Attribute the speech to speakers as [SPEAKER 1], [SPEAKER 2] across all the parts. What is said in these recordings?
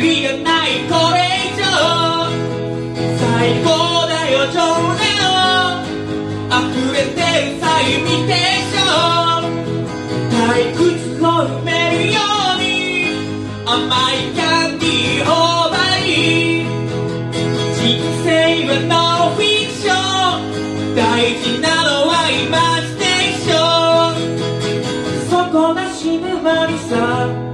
[SPEAKER 1] キがないこれ以上最高だよ情熱を溢れてるサイミテーション退屈を埋めるように甘いキャンディー頬張り人生はノーフィクション大事なのはマジテーション底死ぬまにさ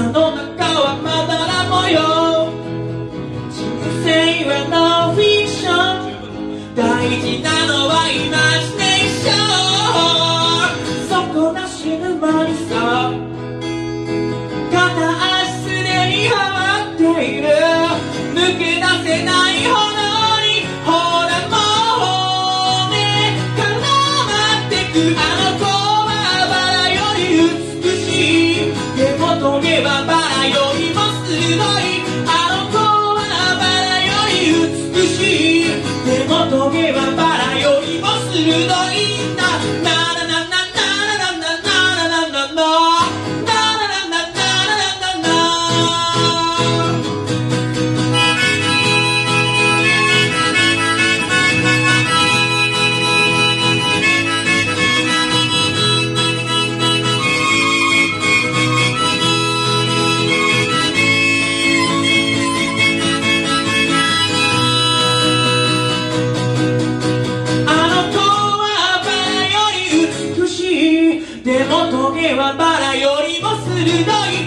[SPEAKER 1] 頭の中はまだら模様。人生はノンフィクション。大事なでもトゲはバラよりも鋭いあの子はバラより美しい。でもトゲ目はバラよりも鋭い。